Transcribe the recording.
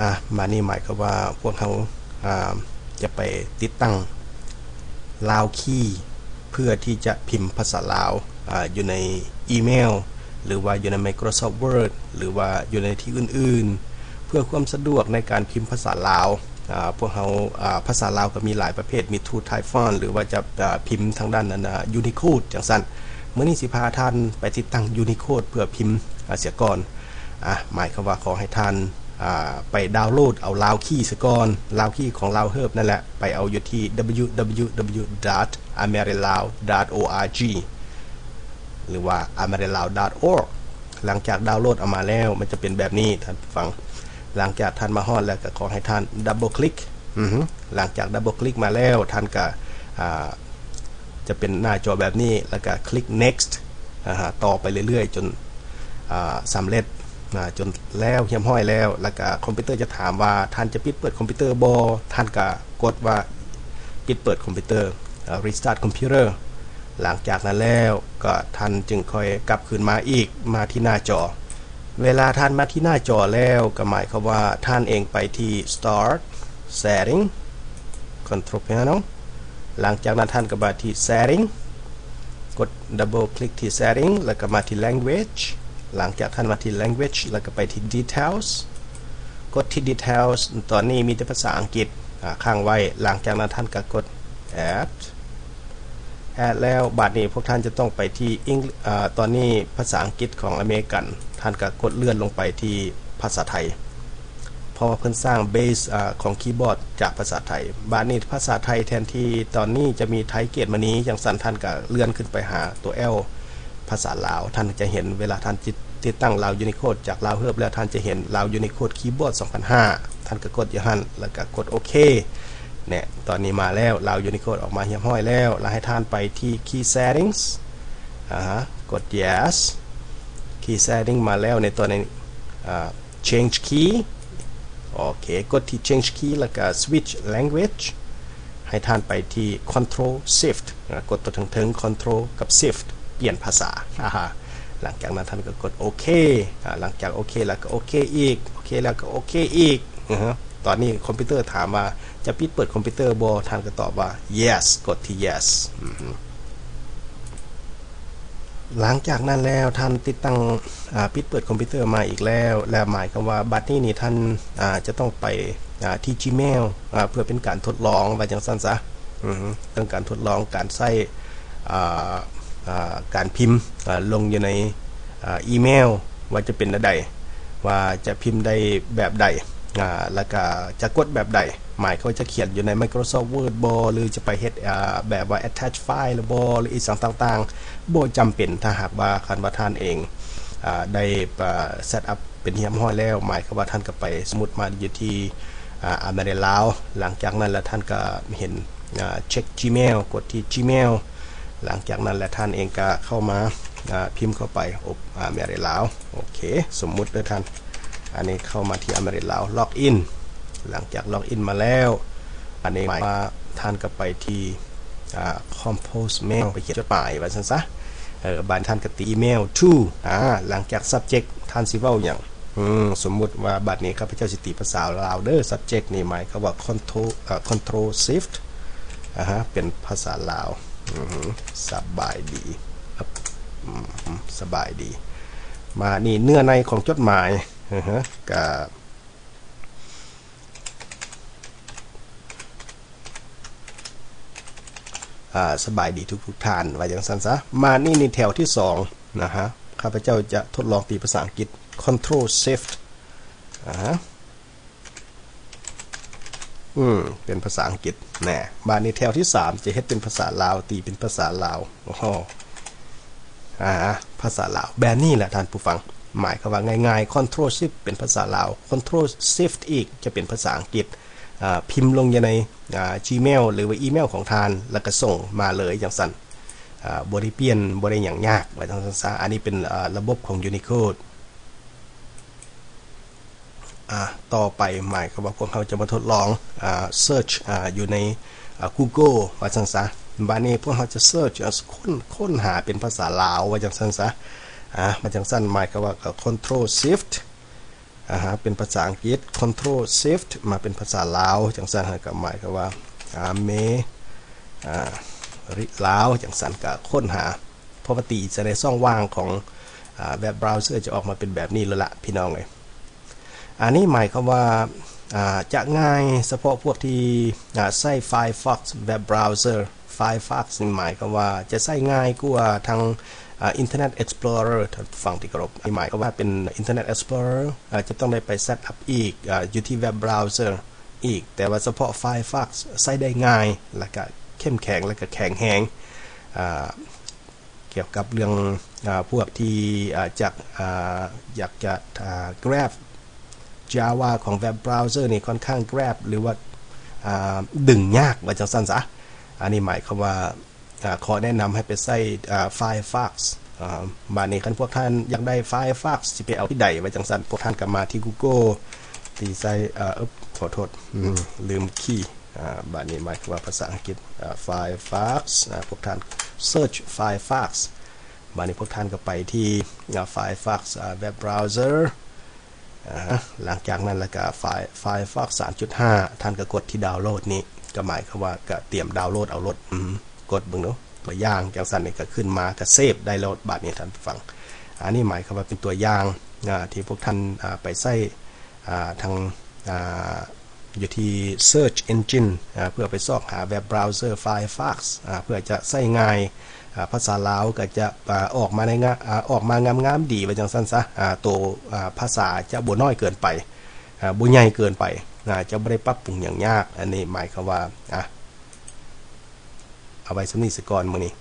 อะมานี่หมายก็ว่าพวกเขาอ่าจะไปติดตั้งลาวคีย์เพื่อที่จะพิมพ์ภาษาลาวอ่าอยู่ในอีเมล หรือว่าอยู่ใน Microsoft Word หรือว่าอยู่ในที่อื่นๆ เพื่อความสะดวกในการพิมพ์ภาษาลาวอ่าพวกเขาอ่าภาษาลาวก็มีหลายประเภท มี Two Type Font หรือว่าจะอ่าพิมพ์ทางด้านนั้นอ่า Unicode จังสั้นเมื่อนี้สิพาท่านไปติดตั้ง Unicode เพื่อพิมพ์เสียก่อนอะหมายความว่าขอให้ท่าน ไปดาวน์โหลดเอา Lao Key ซะก่อน Lao Key ของ LaoHub นั่นแหละ ไปเอาอยู่ที่ www.amerilao.org หรือว่า amerilao.org หลังจากดาวน์โหลดออกมาแล้ว มันจะเป็นแบบนี้ท่านฟัง หลังจากท่านมาฮอดแล้วก็ขอให้ท่านดับเบิลคลิกหลังจากดับเบิลคลิกมาแล้วท่านก็จะเป็นหน้าจอแบบนี้แล้วก็คลิก next ต่อไปเรื่อยๆ จนสำเร็จ จนแล้วเฮียบฮ้อยแล้ว แล้วก็คอมพิวเตอร์จะถามว่าท่านจะปิดเปิดคอมพิวเตอร์บอท่านก็กดว่าปิดเปิดคอมพิวเตอร์อ่า restart computer หลังจากนั้นแล้วก็ท่านจึงค่อยกลับคืนมาอีกมาที่หน้าจอ เวลาท่านมาที่หน้าจอแล้วก็หมายความว่าท่านเองไปที่ start setting control panel หลังจากนั้นท่านก็มาที่ setting กด double คลิกที่ setting แล้วก็มาที่ language หลังจากท่านมาที่ language แล้วก็ไปที่ details กดที่ details ตอนนี้มีแต่ภาษาอังกฤษอ่าค้างไว้ หลังจากนั้นท่านก็กด add แอดแล้วบัดนี้พวกท่านจะต้องไปที่อังอ่าตอนนี้ภาษาอังกฤษของอเมริกัน ท่านก็กดเลื่อนลงไปที่ภาษาไทย เพราะว่าเพิ่นสร้างเบสอ่าของคีย์บอร์ดจากภาษาไทยบัดนี้ภาษาไทยแทนที่ตอนนี้จะมีไทยเกตมานี้อย่างสันท่านก็เลื่อนขึ้นไปหาตัว L ภาษาลาว ท่านจะเห็นเวลาท่านติดตั้งลาวยูนิโคดจากลาวเฮิบแล้วท่านจะเห็นลาวยูนิโคดคีย์บอร์ด2005 ท่านก็กดยันแล้วก็กดโอเคเนี่ยตอนนี้มาแล้วเรายูนิโคดออกมาเฮียมห้อยแล้วเราให้ท่านไปที่ key settings อ่าฮะกด yes key setting มาแล้วในตัวในอ่า change key โอเคกดที่ change key แล้วก็ switch language ให้ท่านไปที่ control shift กดตัวถึงๆ control กับ shift เปลี่ยนภาษาอ่าฮะหลังจากนั้นท่านก็กดโอเคหลังจากโอเคแล้วก็โอเคอีกโอเคแล้วก็โอเคอีกอือฮะตอนนี้คอมพิวเตอร์ถามว่าจะปิดเปิดคอมพิวเตอร์บอท่านก็ตอบว่า yes กดที่ yes หลังจากนั้นแล้วท่านติดตั้งปิดเปิดคอมพิวเตอร์มาอีกแล้ว และหมายความว่าบัดนี้นี่ท่านจะต้องไปที่ Gmail เพื่อเป็นการทดลองว่าจังสั้นซะอือฮึเป็นการทดลองการใช้อ่ การพิมพ์ลงอยู่ในอีเมล ว่าจะเป็นอะไรว่าจะพิมพ์ได้แบบใดแล้วก็จะกดแบบใด หมายเขาจะเขียนอยู่ใน Microsoft Word บอหรือจะไปเฮ็ดแบบว่า attach file หรือบอหรืออีกสิ่งต่างๆบ่จำเป็นถ้าหากว่าคันว่าท่านเองอได้ set up เป็นเฮียบฮ้อยแล้ว หมายความว่าท่านก็ไปสมมุติมาอยู่ที่อเมริกาลาว หลังจากนั้นแล้วท่านก็เห็นเช็ค Gmail กดที่ Gmail หลังจากนั้นแล้วท่านเองก็เข้ามาพิมพ์เข้าไปอบอเมริลาวโอเค สมมุติด้วยท่าน อันนี้เข้ามาที่อเมริลาว loginหลังจากล็อกอินมาแล้ว อันนี้มาท่านก็ไปที่อ่า compose mail ไปเขียนจดหมายไว้ซั่นซะเออบานท่านก็ตีอีเมล to อ่าหลังจาก subject ท่านสิเว้าหยังอืมสมมุติว่าบัดนี้ข้าพเจ้าสิตีภาษาลาวเด้อ subject นี่หมายเขาว่า control อ่า control shift อ่าฮะเป็นภาษาลาว สบายดีสบายดี มานี่เนื้อในของจดหมายกับสบายดีทุกทุกท่านไว้อย่างสั้นซะ มานี่ในแถวที่2นะฮะ ข้าพเจ้าจะทดลองตีภาษาอังกฤษ Control Shift อ่าฮะ อืม เป็นภาษาอังกฤษแน่มาในแถวที่3จะเฮ็ดเป็นภาษาลาว ตีเป็นภาษาลาวโอ้โหอ่า ภาษาลาว แบบนี้แหละท่านผู้ฟัง หมายความว่าง่ายๆ Control Shift เป็นภาษาลาว Control Shift อีกจะเป็นภาษาอังกฤษพิมพ์ลงยในอ่า Gmail หรือว่าอีเมลของทาน แล้วก็ส่งมาเลยอย่างสั่นบริเปลี่ยนบริอย่างยากไว้ทางซะอันนี้เป็นระบบของ Unicode ต่อไปหมายควาว่าพวกเขาจะมาทดลองอ่า search อ่าอยู่ใน Google ว่าจังซะบัดนี้พวกเขาจะ search ค้นค้นหาเป็นภาษาลาวว่าจังซั่นซะอ่ามาจังซั่นหมายความว่า control shift อ่าฮะเป็นภาษาอังกฤษ Control Shift มาเป็นภาษาลาวจังซั่นก็หมายก็ว่าอ่าเมอ่าริลาวจังซั่นก็ค้นหาปกติจะในช่องว่างของเว็บเบราว์เซอร์จะออกมาเป็นแบบนี้แล้วละพี่น้องเลย อันนี้หมายความว่าจะง่ายเฉพาะพวกที่ใช้ Firefox Web Browser Firefox นี่หมายความว่าจะใช้ง่ายกว่าทาง Internet Explorer ฟังที่กรบหมายความว่าเป็น Internet Explorer จะต้องได้ไปเซตอัพอีกอยู่ที่ Web Browser อีก แต่ว่าเฉพาะ Firefox ใช้ได้ง่าย แล้วก็เข้มแข็ง แล้วก็แข็งแหงเกี่ยวกับเรื่องอพวกที่จากอยากจะ grab Java ของ Web Browser นี่ค่อนข้าง grab หรือว่าดึงยากว่าจังสั้นซะอันนี้หมายความว่าขอแนะนำให้ไปใส่ Firefox มาในคันพวกท่านอยากได้ Firefox สิไปเอาที่ใดไว้จังสั้นพวกท่านก็มาที่ Google ที่ใส่เออขอโทษลืมคีย์บานี้หมายความว่าภาษาอังกฤษ Firefox พวกท่าน search Firefox บานี้พวกท่านก็ไปที่ Firefox Web Browser หลังจากนั้นแล้วก็ไฟล์ไฟล์ Firefox 3.5 ท่านก็กดที่ดาวน์โหลดนี้ ก็หมายความว่าก็เตรียมดาวน์โหลดเอารถกดบึงเนาะตัวอย่างจังสันนี่ก็ขึ้นมาก็เซฟได้โหลดบาทนี้ท่านฟัง อันนี้หมายความว่าเป็นตัวอย่างที่พวกท่านไปใส่ทางอยู่ที่ Search Engine เพื่อไปซอกหาเว็บเบราว์เซอร์ Firefox เพื่อจะใส่ง่าย ภาษาลาวก็จะออกมาในงาออกมางามๆดีไปจังสั้นซะตัวภาษาจะบ่น้อยเกินไปบ่ใหญ่เกินไปจะไม่ได้ปรับปรุงอย่างยาก อันนี้หมายความว่าเอาไว้สำนีสกอนมือนี้